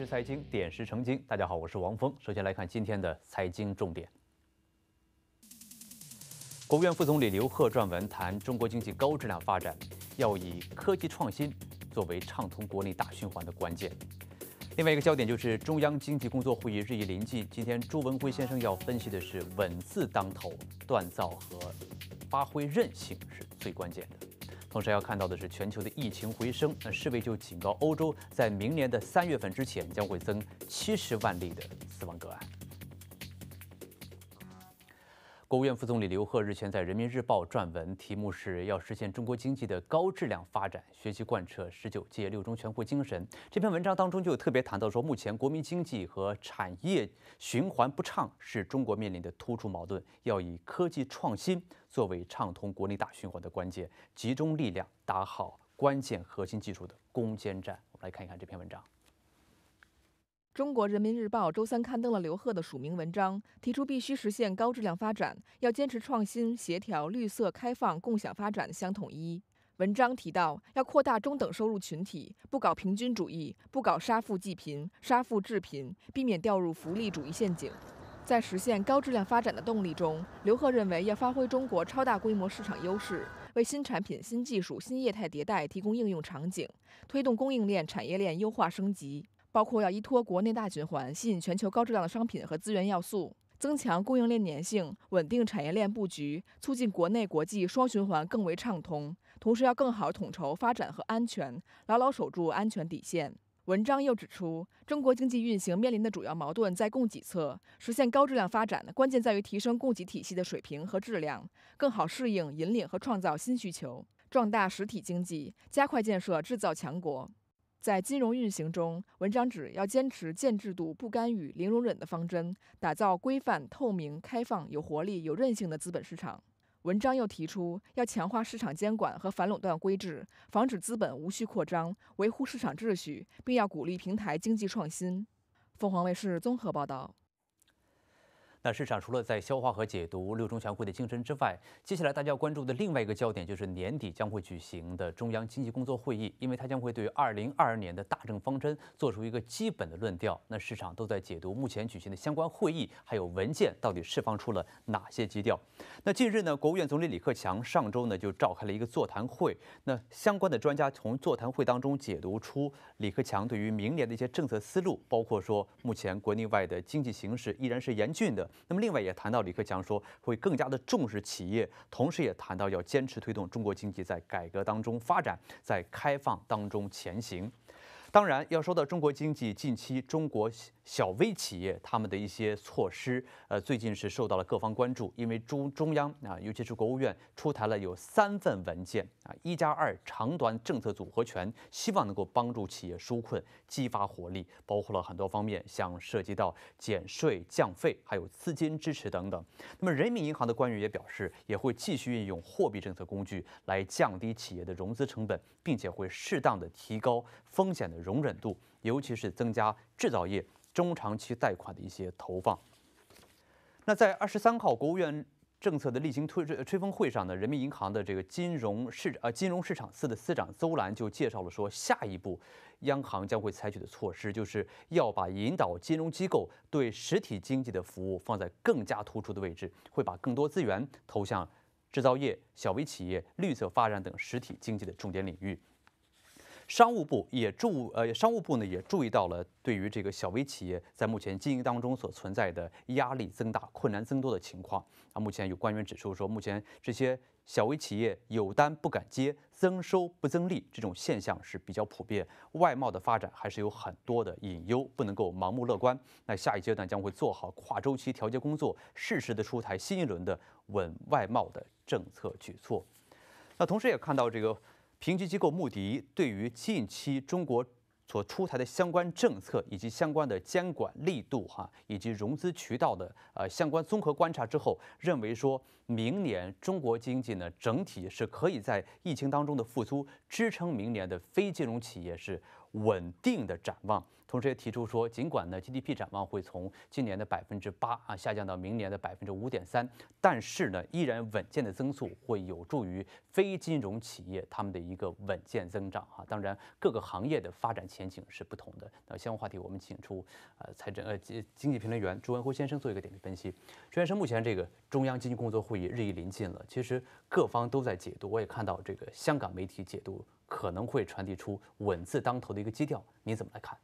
时财经，点石成金。大家好，我是王峰。首先来看今天的财经重点。国务院副总理刘鹤撰文谈中国经济高质量发展，要以科技创新作为畅通国内大循环的关键。另外一个焦点就是中央经济工作会议日益临近，今天朱文辉先生要分析的是稳字当头，锻造和发挥韧性是最关键的。同时要看到的是，全球的疫情回升，那世卫就警告欧洲，在明年的三月份之前将会增七十万例的死亡个案。国务院副总理刘鹤日前在《人民日报》撰文，题目是要实现中国经济的高质量发展，学习贯彻十九届六中全会精神。这篇文章当中就特别谈到说，目前国民经济和产业循环不畅是中国面临的突出矛盾，要以科技创新作为畅通国内大循环的关键，集中力量打好关键核心技术的攻坚战。我们来看一看这篇文章。中国人民日报周三刊登了刘鹤的署名文章，提出必须实现高质量发展，要坚持创新、协调、绿色、开放、共享发展相统一。文章提到，要扩大中等收入群体，不搞平均主义，不搞杀富济贫、杀富致贫，避免掉入福利主义陷阱。在实现高质量发展的动力中，刘鹤认为要发挥中国超大规模市场优势，为新产品、新技术、新业态迭代提供应用场景，推动供应链、产业链优化升级。包括要依托国内大循环，吸引全球高质量的商品和资源要素，增强供应链粘性，稳定产业链布局，促进国内国际双循环更为畅通。同时，要更好统筹发展和安全，牢牢守住安全底线。文章又指出，中国经济运行面临的主要矛盾在供给侧，实现高质量发展，关键在于提升供给体系的水平和质量，更好适应、引领和创造新需求，壮大实体经济，加快建设制造强国。在金融运行中，文章指要坚持建制度、不干预、零容忍的方针，打造规范、透明、开放、有活力、有韧性的资本市场。文章又提出，要强化市场监管和反垄断规制，防止资本无序扩张，维护市场秩序，并要鼓励平台经济创新。凤凰卫视综合报道。那市场除了在消化和解读六中全会的精神之外，接下来大家要关注的另外一个焦点就是年底将会举行的中央经济工作会议，因为它将会对二零二二年的大政方针做出一个基本的论调。那市场都在解读目前举行的相关会议还有文件到底释放出了哪些基调。那近日呢，国务院总理李克强上周呢就召开了一个座谈会，那相关的专家从座谈会当中解读出李克强对于明年的一些政策思路，包括说目前国内外的经济形势依然是严峻的。那么另外也谈到李克强说会更加的重视企业，同时也谈到要坚持推动中国经济在改革当中发展，在开放当中前行。当然，要说到中国经济近期中国小微企业他们的一些措施，呃，最近是受到了各方关注，因为中中央啊，尤其是国务院出台了有三份文件啊，一加二长短政策组合拳，希望能够帮助企业纾困、激发活力，包括了很多方面，像涉及到减税降费，还有资金支持等等。那么，人民银行的官员也表示，也会继续运用货币政策工具来降低企业的融资成本，并且会适当的提高风险的容忍度，尤其是增加制造业。中长期贷款的一些投放。那在二十三号国务院政策的例行推吹风会上呢，人民银行的这个金融市呃金融市场司的司长邹兰就介绍了说，下一步央行将会采取的措施，就是要把引导金融机构对实体经济的服务放在更加突出的位置，会把更多资源投向制造业、小微企业、绿色发展等实体经济的重点领域。商务部也注呃，商务部呢也注意到了对于这个小微企业在目前经营当中所存在的压力增大、困难增多的情况。啊，目前有官员指出说，目前这些小微企业有单不敢接，增收不增利，这种现象是比较普遍。外贸的发展还是有很多的隐忧，不能够盲目乐观。那下一阶段将会做好跨周期调节工作，适时的出台新一轮的稳外贸的政策举措。那同时也看到这个。评级机构穆迪对于近期中国所出台的相关政策以及相关的监管力度，哈，以及融资渠道的呃相关综合观察之后，认为说明年中国经济呢整体是可以在疫情当中的复苏支撑明年的非金融企业是稳定的展望。同时也提出说，尽管呢 GDP 展望会从今年的百分之八啊下降到明年的百分之五点三，但是呢依然稳健的增速会有助于非金融企业他们的一个稳健增长哈。当然各个行业的发展前景是不同的。那相关话题我们请出呃财政呃经经济评论员朱文辉先生做一个点评分析。朱先生，目前这个中央经济工作会议日益临近了，其实各方都在解读，我也看到这个香港媒体解读。可能会传递出稳字当头的一个基调，你怎么来看？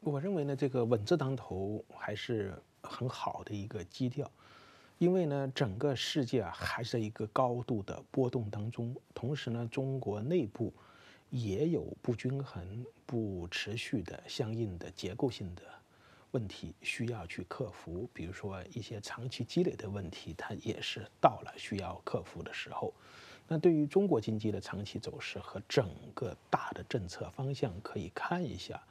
我认为呢，这个稳字当头还是很好的一个基调，因为呢，整个世界啊还是一个高度的波动当中，同时呢，中国内部也有不均衡、不持续的相应的结构性的问题需要去克服，比如说一些长期积累的问题，它也是到了需要克服的时候。那对于中国经济的长期走势和整个大的政策方向，可以看一下，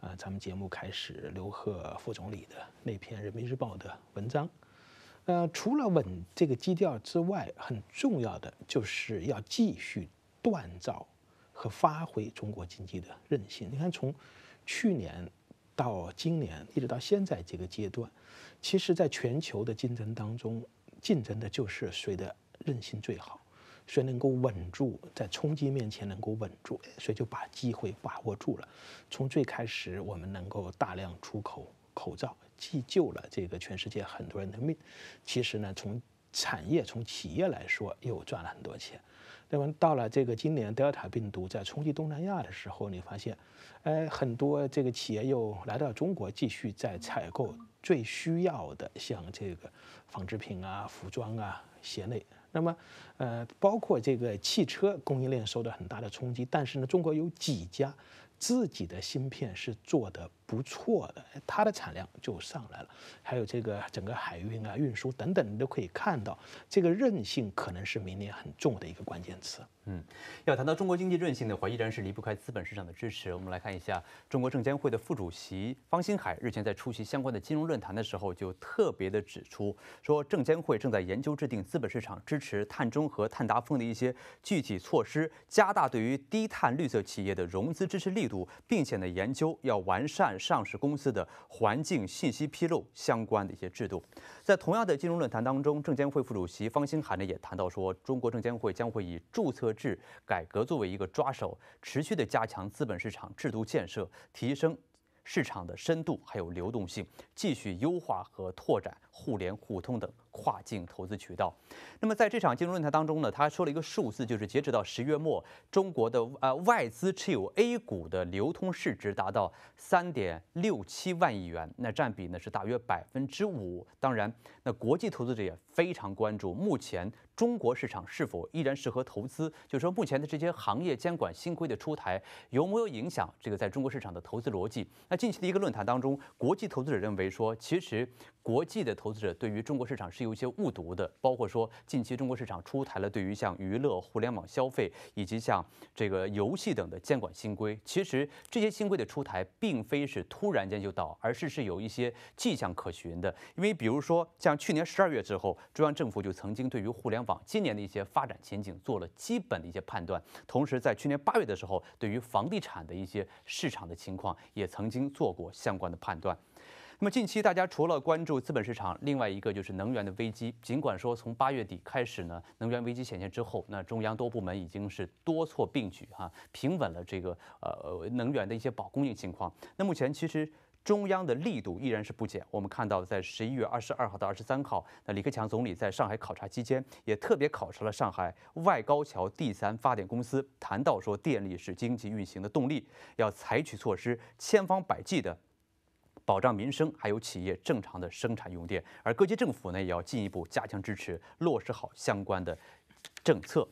啊，咱们节目开始刘鹤副总理的那篇《人民日报》的文章。呃，除了稳这个基调之外，很重要的就是要继续锻造和发挥中国经济的韧性。你看，从去年到今年，一直到现在这个阶段，其实在全球的竞争当中，竞争的就是谁的韧性最好。谁能够稳住，在冲击面前能够稳住，谁就把机会把握住了。从最开始，我们能够大量出口口罩，既救了这个全世界很多人的命，其实呢，从产业、从企业来说，又赚了很多钱。那么到了这个今年德尔塔病毒在冲击东南亚的时候，你发现，呃，很多这个企业又来到中国，继续在采购最需要的，像这个纺织品啊、服装啊、鞋类。那么，呃，包括这个汽车供应链受到很大的冲击，但是呢，中国有几家自己的芯片是做的不错的，它的产量就上来了。还有这个整个海运啊、运输等等，你都可以看到，这个韧性可能是明年很重的一个关键词。嗯，要谈到中国经济韧性的话，依然是离不开资本市场的支持。我们来看一下，中国证监会的副主席方星海日前在出席相关的金融论坛的时候，就特别的指出，说证监会正在研究制定资本市场支持碳中和、碳达峰的一些具体措施，加大对于低碳绿色企业的融资支持力度，并且呢，研究要完善上市公司的环境信息披露相关的一些制度。在同样的金融论坛当中，证监会副主席方星海呢也谈到说，中国证监会将会以注册制改革作为一个抓手，持续的加强资本市场制度建设，提升市场的深度还有流动性，继续优化和拓展互联互通等。跨境投资渠道。那么在这场金融论坛当中呢，他说了一个数字，就是截止到十月末，中国的呃外资持有 A 股的流通市值达到三点六七万亿元，那占比呢是大约百分之五。当然，那国际投资者也非常关注目前中国市场是否依然适合投资，就是说目前的这些行业监管新规的出台有没有影响这个在中国市场的投资逻辑？那近期的一个论坛当中，国际投资者认为说，其实国际的投资者对于中国市场是。有一些误读的，包括说近期中国市场出台了对于像娱乐、互联网消费以及像这个游戏等的监管新规。其实这些新规的出台并非是突然间就到，而是是有一些迹象可循的。因为比如说像去年十二月之后，中央政府就曾经对于互联网今年的一些发展前景做了基本的一些判断，同时在去年八月的时候，对于房地产的一些市场的情况也曾经做过相关的判断。那么近期大家除了关注资本市场，另外一个就是能源的危机。尽管说从八月底开始呢，能源危机显现之后，那中央多部门已经是多措并举哈，平稳了这个呃能源的一些保供应情况。那目前其实中央的力度依然是不减。我们看到在十一月二十二号到二十三号，那李克强总理在上海考察期间，也特别考察了上海外高桥第三发电公司，谈到说电力是经济运行的动力，要采取措施，千方百计的。保障民生，还有企业正常的生产用电，而各级政府呢，也要进一步加强支持，落实好相关的政策。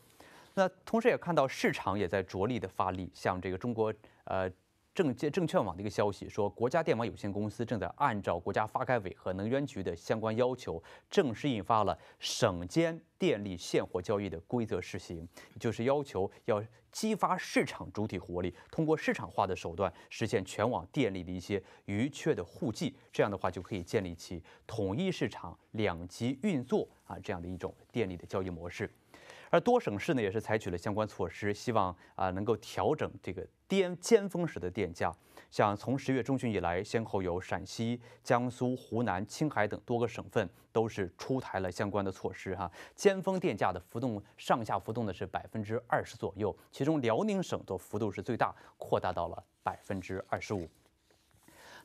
那同时也看到市场也在着力的发力，像这个中国呃。证监证券网的一个消息说，国家电网有限公司正在按照国家发改委和能源局的相关要求，正式印发了省间电力现货交易的规则试行，就是要求要激发市场主体活力，通过市场化的手段实现全网电力的一些余缺的互济，这样的话就可以建立起统一市场、两级运作啊这样的一种电力的交易模式。而多省市呢，也是采取了相关措施，希望啊能够调整这个巅尖峰时的电价。像从十月中旬以来，先后有陕西、江苏、湖南、青海等多个省份都是出台了相关的措施哈，尖峰电价的浮动上下浮动的是百分之二十左右，其中辽宁省的幅度是最大，扩大到了百分之二十五。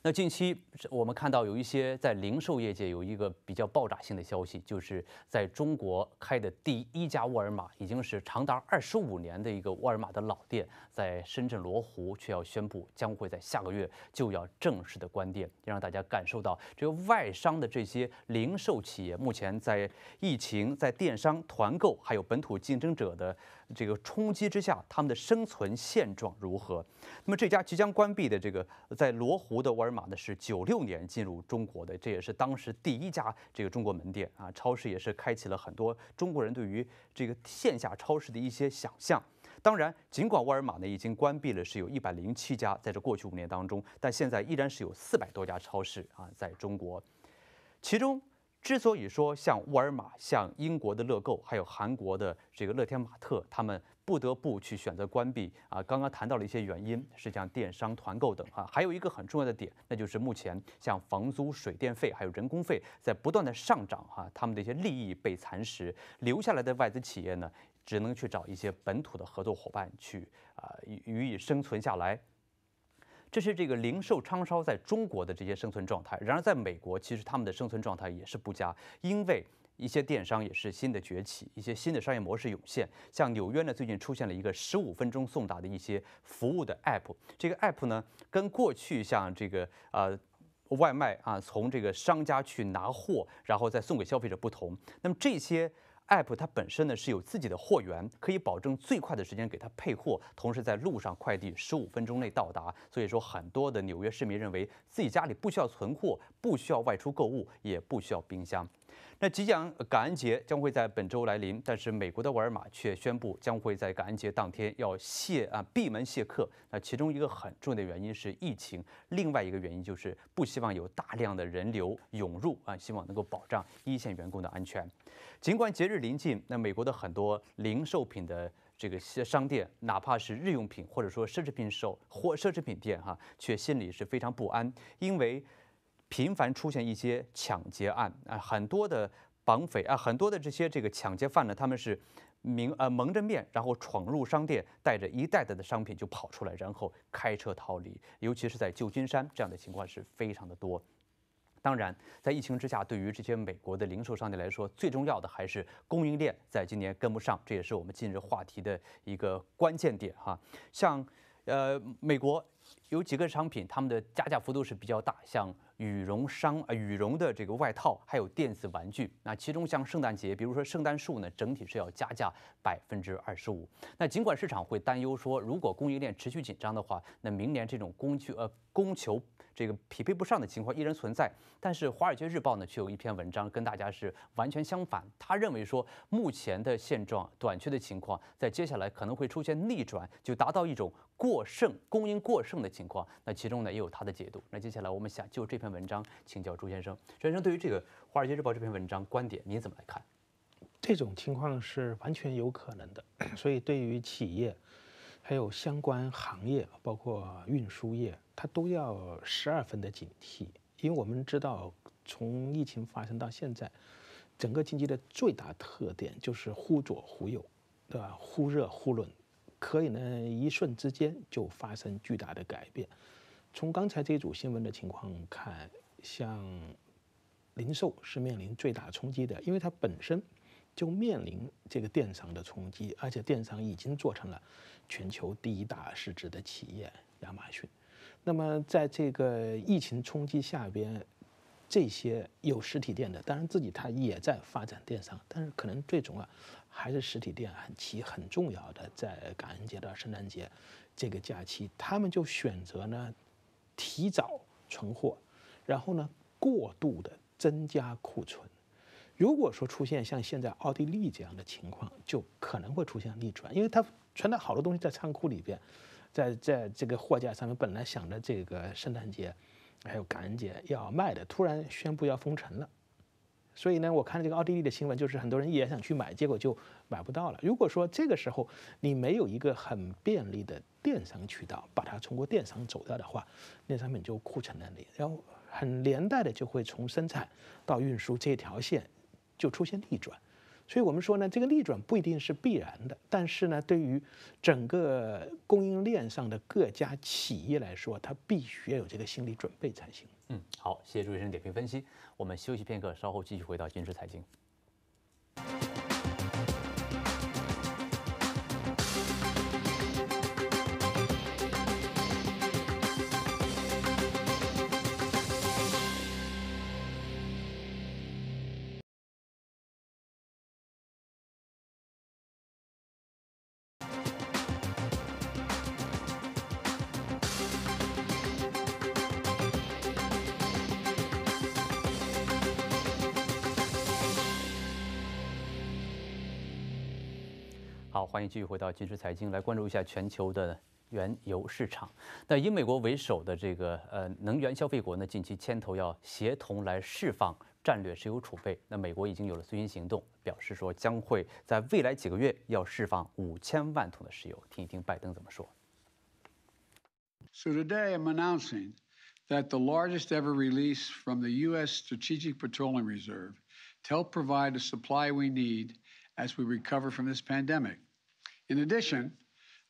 那近期我们看到有一些在零售业界有一个比较爆炸性的消息，就是在中国开的第一家沃尔玛，已经是长达二十五年的一个沃尔玛的老店，在深圳罗湖却要宣布将会在下个月就要正式的关店，让大家感受到这个外商的这些零售企业目前在疫情、在电商、团购还有本土竞争者的。这个冲击之下，他们的生存现状如何？那么这家即将关闭的这个在罗湖的沃尔玛呢，是九六年进入中国的，这也是当时第一家这个中国门店啊。超市也是开启了很多中国人对于这个线下超市的一些想象。当然，尽管沃尔玛呢已经关闭了，是有一百零七家在这过去五年当中，但现在依然是有四百多家超市啊在中国，其中。之所以说像沃尔玛、像英国的乐购，还有韩国的这个乐天玛特，他们不得不去选择关闭啊，刚刚谈到了一些原因，是像电商团购等啊，还有一个很重要的点，那就是目前像房租、水电费还有人工费在不断的上涨哈，他们的一些利益被蚕食，留下来的外资企业呢，只能去找一些本土的合作伙伴去啊予以生存下来。这是这个零售商超在中国的这些生存状态。然而，在美国，其实他们的生存状态也是不佳，因为一些电商也是新的崛起，一些新的商业模式涌现。像纽约呢，最近出现了一个十五分钟送达的一些服务的 app。这个 app 呢，跟过去像这个呃外卖啊，从这个商家去拿货，然后再送给消费者不同。那么这些。App 它本身呢是有自己的货源，可以保证最快的时间给它配货，同时在路上快递十五分钟内到达。所以说，很多的纽约市民认为自己家里不需要存货，不需要外出购物，也不需要冰箱。那即将感恩节将会在本周来临，但是美国的沃尔玛却宣布将会在感恩节当天要谢啊闭门谢客。那其中一个很重要的原因是疫情，另外一个原因就是不希望有大量的人流涌入啊，希望能够保障一线员工的安全。尽管节日临近，那美国的很多零售品的这个商店，哪怕是日用品或者说奢侈品售或奢侈品店哈，却心里是非常不安，因为频繁出现一些抢劫案啊，很多的绑匪啊，很多的这些这个抢劫犯呢，他们是明呃蒙着面，然后闯入商店，带着一袋袋的商品就跑出来，然后开车逃离，尤其是在旧金山这样的情况是非常的多。当然，在疫情之下，对于这些美国的零售商店来说，最重要的还是供应链在今年跟不上，这也是我们近日话题的一个关键点哈。像，呃，美国有几个商品，他们的加价幅度是比较大，像羽绒商呃羽绒的这个外套，还有电子玩具。那其中像圣诞节，比如说圣诞树呢，整体是要加价百分之二十五。那尽管市场会担忧说，如果供应链持续紧张的话，那明年这种供需呃供求。这个匹配不上的情况依然存在，但是《华尔街日报》呢却有一篇文章跟大家是完全相反。他认为说，目前的现状短缺的情况，在接下来可能会出现逆转，就达到一种过剩、供应过剩的情况。那其中呢也有他的解读。那接下来我们想就这篇文章请教朱先生。朱先生对于这个《华尔街日报》这篇文章观点，您怎么来看？这种情况是完全有可能的。所以对于企业，还有相关行业，包括运输业。它都要十二分的警惕，因为我们知道，从疫情发生到现在，整个经济的最大特点就是忽左忽右，对吧？忽热忽冷，可以呢一瞬之间就发生巨大的改变。从刚才这组新闻的情况看，像零售是面临最大冲击的，因为它本身就面临这个电商的冲击，而且电商已经做成了全球第一大市值的企业——亚马逊。那么，在这个疫情冲击下边，这些有实体店的，当然自己他也在发展电商，但是可能最终啊，还是实体店很起很重要的，在感恩节到圣诞节这个假期，他们就选择呢提早存货，然后呢过度的增加库存。如果说出现像现在奥地利这样的情况，就可能会出现逆转，因为它存了好多东西在仓库里边。在在这个货架上面，本来想着这个圣诞节，还有感恩节要卖的，突然宣布要封城了，所以呢，我看这个奥地利的新闻，就是很多人也想去买，结果就买不到了。如果说这个时候你没有一个很便利的电商渠道，把它通过电商走掉的话，那商品就库存那里，然后很连带的就会从生产到运输这条线就出现逆转。所以我们说呢，这个逆转不一定是必然的，但是呢，对于整个供应链上的各家企业来说，它必须要有这个心理准备才行。嗯，好，谢谢朱医生点评分析。我们休息片刻，稍后继续回到今日财经。欢迎继续回到今日财经，来关注一下全球的原油市场。那以美国为首的这个呃能源消费国呢，近期牵头要协同来释放战略石油储备。那美国已经有了最新行动，表示说将会在未来几个月要释放五千万桶的石油。听一听拜登怎么说。So today I'm announcing that the largest ever release from the U.S. Strategic Petroleum Reserve to help provide the supply we need as we recover from this pandemic. In addition,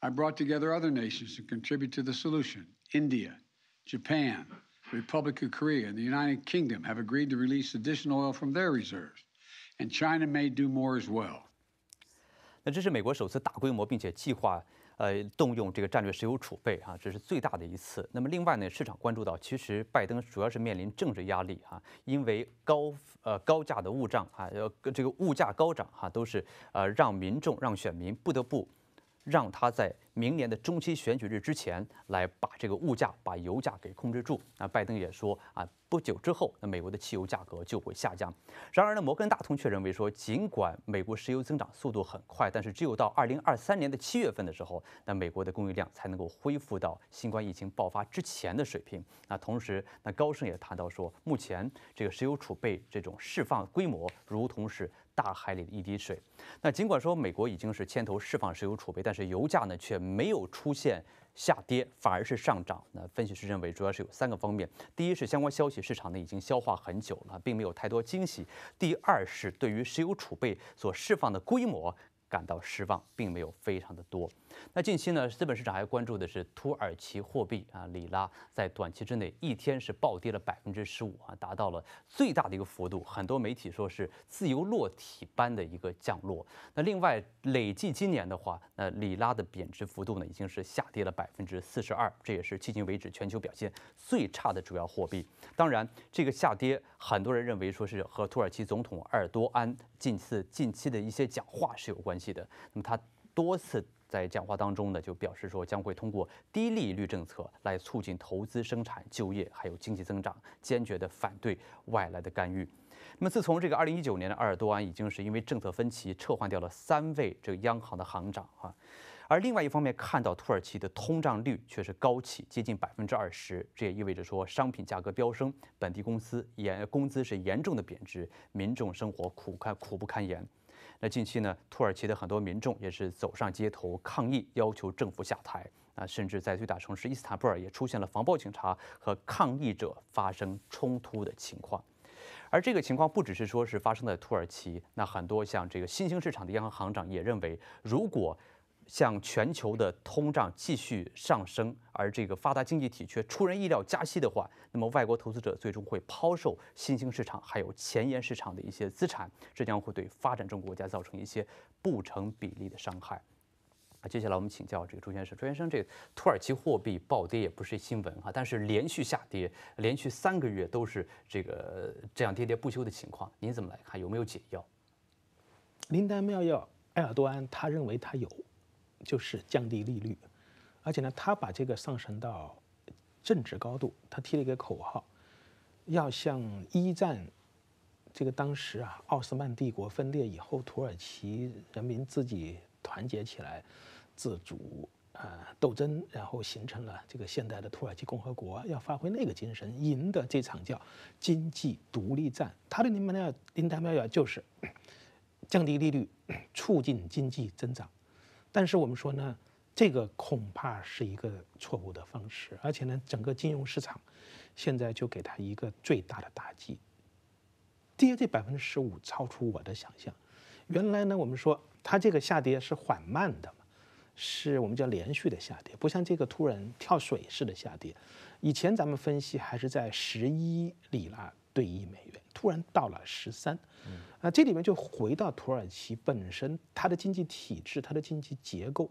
I brought together other nations to contribute to the solution. India, Japan, the Republic of Korea, and the United Kingdom have agreed to release additional oil from their reserves, and China may do more as well. 那这是美国首次大规模并且计划 呃动用这个战略石油储备啊，这是最大的一次。那么另外呢，市场关注到，其实拜登主要是面临政治压力哈，因为高呃高价的物账啊，呃这个物价高涨哈，都是呃让民众让选民不得不让他在。明年的中期选举日之前，来把这个物价、把油价给控制住。那拜登也说啊，不久之后，那美国的汽油价格就会下降。然而呢，摩根大通却认为说，尽管美国石油增长速度很快，但是只有到二零二三年的七月份的时候，那美国的供应量才能够恢复到新冠疫情爆发之前的水平。那同时，那高盛也谈到说，目前这个石油储备这种释放规模，如同是大海里的一滴水。那尽管说美国已经是牵头释放石油储备，但是油价呢却。没有出现下跌，反而是上涨。那分析师认为，主要是有三个方面：第一是相关消息市场呢已经消化很久了，并没有太多惊喜；第二是对于石油储备所释放的规模。感到失望，并没有非常的多。那近期呢，资本市场还关注的是土耳其货币啊，里拉在短期之内一天是暴跌了百分之十五啊，达到了最大的一个幅度。很多媒体说是自由落体般的一个降落。那另外累计今年的话，那里拉的贬值幅度呢，已经是下跌了百分之四十二，这也是迄今为止全球表现最差的主要货币。当然，这个下跌，很多人认为说是和土耳其总统埃尔多安近次近期的一些讲话是有关。系的，那么他多次在讲话当中呢，就表示说将会通过低利率政策来促进投资、生产、就业，还有经济增长，坚决的反对外来的干预。那么自从这个二零一九年的埃尔多安已经是因为政策分歧撤换掉了三位这个央行的行长啊，而另外一方面看到土耳其的通胀率却是高企，接近百分之二十，这也意味着说商品价格飙升，本地公司严工资是严重的贬值，民众生活苦堪苦不堪言。那近期呢，土耳其的很多民众也是走上街头抗议，要求政府下台。啊，甚至在最大城市伊斯坦布尔也出现了防暴警察和抗议者发生冲突的情况。而这个情况不只是说是发生在土耳其，那很多像这个新兴市场的央行行长也认为，如果像全球的通胀继续上升，而这个发达经济体却出人意料加息的话，那么外国投资者最终会抛售新兴市场还有前沿市场的一些资产，这将会对发展中国家造成一些不成比例的伤害。啊，接下来我们请教这个朱先生，朱先生，这个土耳其货币暴跌也不是新闻哈，但是连续下跌，连续三个月都是这个这样喋喋不休的情况，您怎么来看？有没有解药？灵丹妙药，埃尔多安他认为他有。就是降低利率，而且呢，他把这个上升到政治高度。他提了一个口号，要像一战这个当时啊，奥斯曼帝国分裂以后，土耳其人民自己团结起来，自主呃斗争，然后形成了这个现代的土耳其共和国，要发挥那个精神，赢得这场叫经济独立战。他的灵丹妙灵丹妙药就是降低利率，促进经济增长。但是我们说呢，这个恐怕是一个错误的方式，而且呢，整个金融市场现在就给他一个最大的打击，跌这百分之十五超出我的想象。原来呢，我们说它这个下跌是缓慢的，是我们叫连续的下跌，不像这个突然跳水式的下跌。以前咱们分析还是在十一里拉兑一美元，突然到了十三，啊，这里面就回到土耳其本身它的经济体制、它的经济结构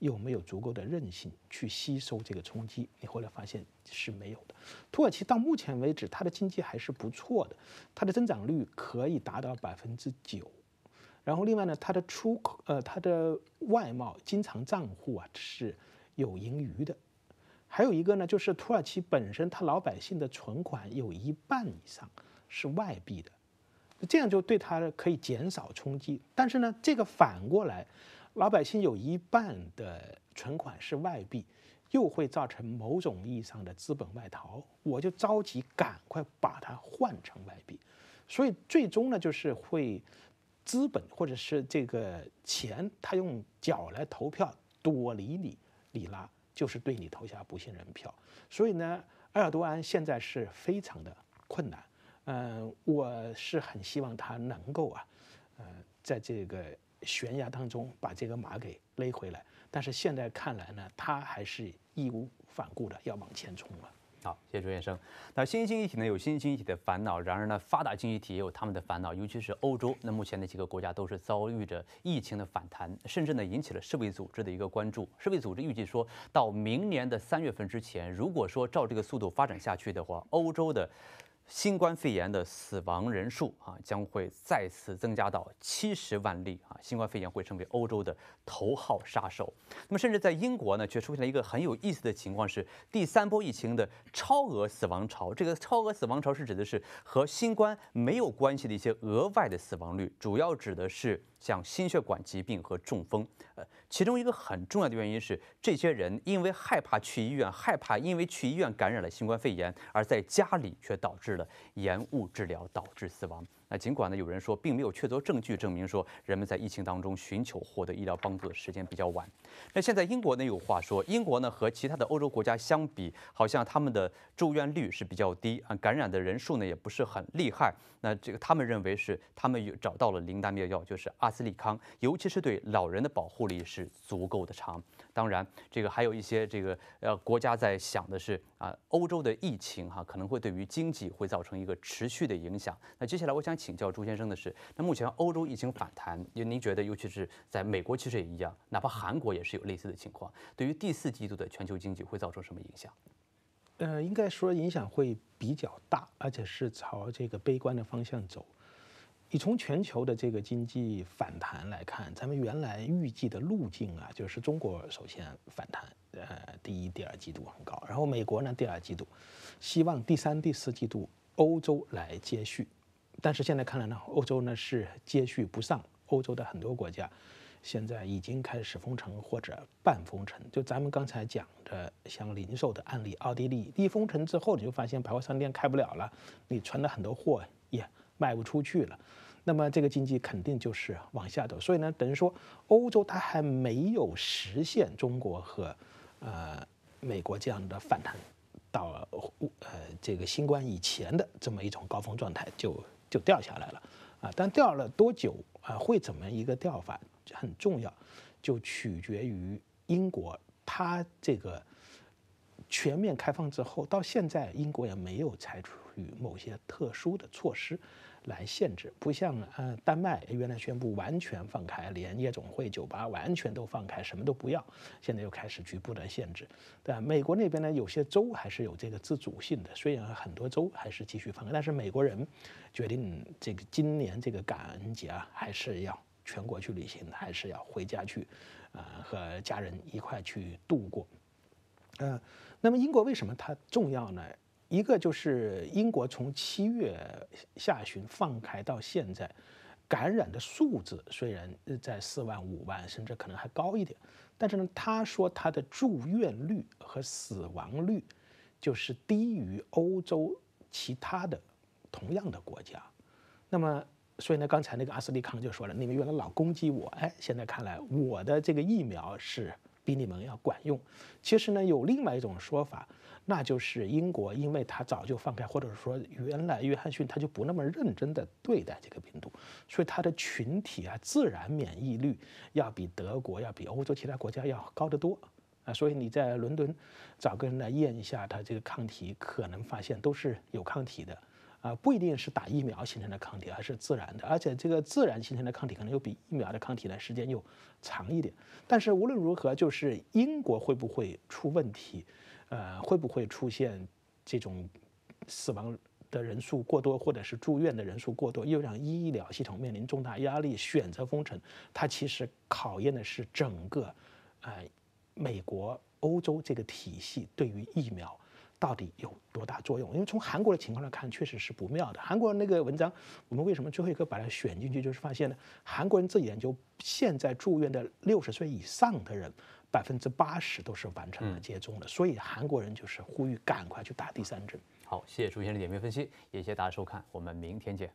有没有足够的韧性去吸收这个冲击？你后来发现是没有的。土耳其到目前为止，它的经济还是不错的，它的增长率可以达到百分之九。然后另外呢，它的出口呃，它的外贸经常账户啊是有盈余的。还有一个呢，就是土耳其本身，它老百姓的存款有一半以上是外币的，这样就对它可以减少冲击。但是呢，这个反过来，老百姓有一半的存款是外币，又会造成某种意义上的资本外逃。我就着急赶快把它换成外币，所以最终呢，就是会资本或者是这个钱，他用脚来投票，躲离你里拉。就是对你投下不信任票，所以呢，埃尔多安现在是非常的困难。嗯，我是很希望他能够啊，呃，在这个悬崖当中把这个马给勒回来。但是现在看来呢，他还是义无反顾的要往前冲了。好，谢谢朱先生。那新兴经济体呢有新兴经济体的烦恼，然而呢发达经济体也有他们的烦恼，尤其是欧洲。那目前的几个国家都是遭遇着疫情的反弹，甚至呢引起了世卫组织的一个关注。世卫组织预计说到明年的三月份之前，如果说照这个速度发展下去的话，欧洲的。新冠肺炎的死亡人数啊将会再次增加到七十万例啊，新冠肺炎会成为欧洲的头号杀手。那么，甚至在英国呢，却出现了一个很有意思的情况，是第三波疫情的超额死亡潮。这个超额死亡潮是指的是和新冠没有关系的一些额外的死亡率，主要指的是。像心血管疾病和中风，呃，其中一个很重要的原因是，这些人因为害怕去医院，害怕因为去医院感染了新冠肺炎，而在家里却导致了延误治疗，导致死亡。那尽管呢，有人说并没有确凿证据证明说人们在疫情当中寻求获得医疗帮助的时间比较晚。那现在英国呢有话说，英国呢和其他的欧洲国家相比，好像他们的住院率是比较低啊，感染的人数呢也不是很厉害。那这个他们认为是他们有找到了灵丹妙药，就是阿斯利康，尤其是对老人的保护力是足够的长。当然，这个还有一些这个呃国家在想的是啊，欧洲的疫情哈可能会对于经济会造成一个持续的影响。那接下来我想。请教朱先生的是，那目前欧洲疫情反弹，您觉得，尤其是在美国，其实也一样，哪怕韩国也是有类似的情况，对于第四季度的全球经济会造成什么影响？呃，应该说影响会比较大，而且是朝这个悲观的方向走。你从全球的这个经济反弹来看，咱们原来预计的路径啊，就是中国首先反弹，呃，第一、第二季度很高，然后美国呢第二季度，希望第三、第四季度欧洲来接续。但是现在看来呢，欧洲呢是接续不上。欧洲的很多国家现在已经开始封城或者半封城。就咱们刚才讲的，像零售的案例，奥地利一封城之后，你就发现百货商店开不了了，你存了很多货也卖不出去了。那么这个经济肯定就是往下走。所以呢，等于说欧洲它还没有实现中国和呃美国这样的反弹到呃这个新冠以前的这么一种高峰状态就。就掉下来了，啊，但掉了多久啊？会怎么一个掉法很重要，就取决于英国它这个全面开放之后，到现在英国也没有采取某些特殊的措施。来限制，不像呃丹麦原来宣布完全放开，连夜总会、酒吧完全都放开，什么都不要，现在又开始局部的限制。对美国那边呢，有些州还是有这个自主性的，虽然很多州还是继续放开，但是美国人决定这个今年这个感恩节啊，还是要全国去旅行，还是要回家去，啊和家人一块去度过。嗯，那么英国为什么它重要呢？一个就是英国从七月下旬放开到现在，感染的数字虽然在四万五万，甚至可能还高一点，但是呢，他说他的住院率和死亡率就是低于欧洲其他的同样的国家。那么，所以呢，刚才那个阿斯利康就说了，你们原来老攻击我，哎，现在看来我的这个疫苗是比你们要管用。其实呢，有另外一种说法。那就是英国，因为他早就放开，或者说原来约翰逊他就不那么认真的对待这个病毒，所以他的群体啊自然免疫力要比德国要比欧洲其他国家要高得多啊，所以你在伦敦找个人来验一下他这个抗体，可能发现都是有抗体的啊，不一定是打疫苗形成的抗体，而是自然的，而且这个自然形成的抗体可能又比疫苗的抗体呢时间又长一点。但是无论如何，就是英国会不会出问题？呃，会不会出现这种死亡的人数过多，或者是住院的人数过多，又让医疗系统面临重大压力，选择封城？它其实考验的是整个呃美国、欧洲这个体系对于疫苗到底有多大作用？因为从韩国的情况来看，确实是不妙的。韩国那个文章，我们为什么最后一个把它选进去？就是发现呢，韩国人自己研究，现在住院的六十岁以上的人。百分之八十都是完成了接种的，所以韩国人就是呼吁赶快去打第三针。好，谢谢朱先生点评分析，也谢谢大家收看，我们明天见。